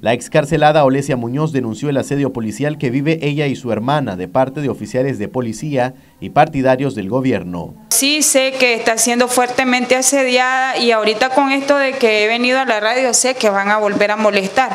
La excarcelada Olesia Muñoz denunció el asedio policial que vive ella y su hermana de parte de oficiales de policía y partidarios del gobierno. Sí sé que está siendo fuertemente asediada y ahorita con esto de que he venido a la radio sé que van a volver a molestar.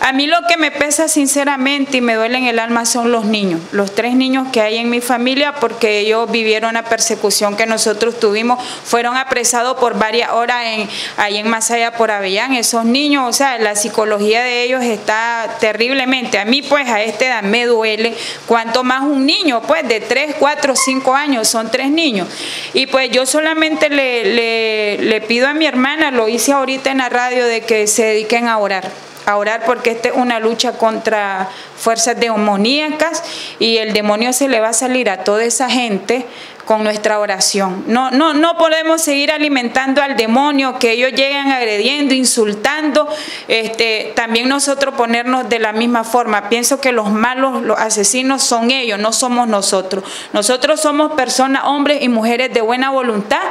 A mí lo que me pesa sinceramente y me duele en el alma son los niños, los tres niños que hay en mi familia porque ellos vivieron la persecución que nosotros tuvimos, fueron apresados por varias horas en, ahí en Masaya por Avellán, esos niños, o sea, la psicología de ellos está terriblemente. A mí pues a esta edad me duele, cuanto más un niño pues de 3, 4, 5 años, son tres niños. Y pues yo solamente le, le pido a mi hermana, lo hice ahorita en la radio, de que se dediquen a orar a orar porque esta es una lucha contra fuerzas demoníacas y el demonio se le va a salir a toda esa gente con nuestra oración. No, no, no podemos seguir alimentando al demonio, que ellos lleguen agrediendo, insultando, este, también nosotros ponernos de la misma forma. Pienso que los malos, los asesinos son ellos, no somos nosotros. Nosotros somos personas, hombres y mujeres de buena voluntad,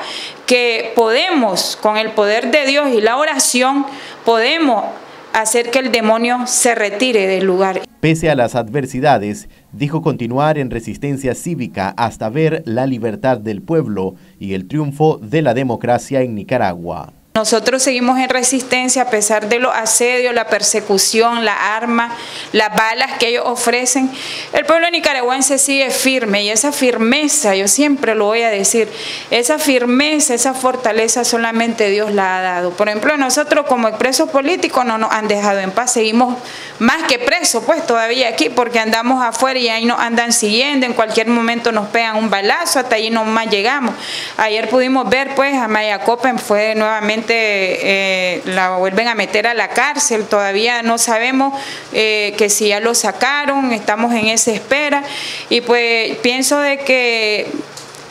que podemos, con el poder de Dios y la oración, podemos hacer que el demonio se retire del lugar. Pese a las adversidades, dijo continuar en resistencia cívica hasta ver la libertad del pueblo y el triunfo de la democracia en Nicaragua. Nosotros seguimos en resistencia a pesar de los asedios, la persecución, la arma, las balas que ellos ofrecen. El pueblo nicaragüense sigue firme y esa firmeza, yo siempre lo voy a decir, esa firmeza, esa fortaleza solamente Dios la ha dado. Por ejemplo, nosotros como presos políticos no nos han dejado en paz, seguimos más que presos pues todavía aquí porque andamos afuera y ahí nos andan siguiendo, en cualquier momento nos pegan un balazo, hasta ahí no más llegamos. Ayer pudimos ver pues a Maya Copen fue nuevamente eh, la vuelven a meter a la cárcel, todavía no sabemos eh, que si ya lo sacaron, estamos en esa espera y pues pienso de que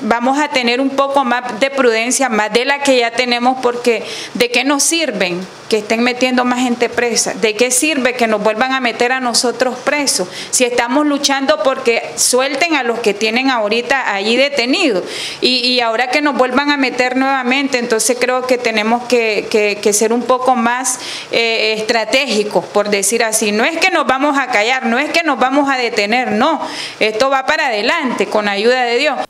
vamos a tener un poco más de prudencia, más de la que ya tenemos, porque ¿de qué nos sirven que estén metiendo más gente presa? ¿De qué sirve que nos vuelvan a meter a nosotros presos? Si estamos luchando porque suelten a los que tienen ahorita allí detenidos y, ahora que nos vuelvan a meter nuevamente, entonces creo que tenemos que, ser un poco más eh, estratégicos, por decir así. No es que nos vamos a callar, no es que nos vamos a detener, no. Esto va para adelante con ayuda de Dios.